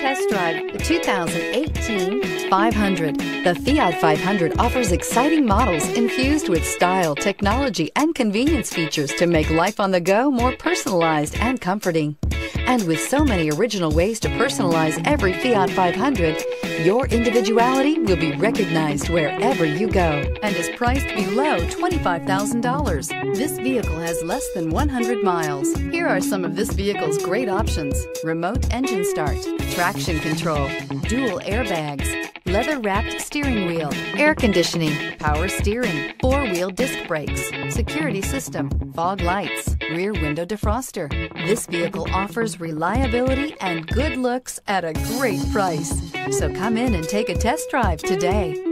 test drive the 2018 500. The Fiat 500 offers exciting models infused with style, technology, and convenience features to make life on the go more personalized and comforting. And with so many original ways to personalize every Fiat 500, your individuality will be recognized wherever you go and is priced below $25,000. This vehicle has less than 100 miles. Here are some of this vehicle's great options. Remote engine start, traction control, dual airbags, leather wrapped steering wheel, air conditioning, power steering, four wheel disc brakes, security system, fog lights, rear window defroster. This vehicle offers reliability and good looks at a great price. So come in and take a test drive today.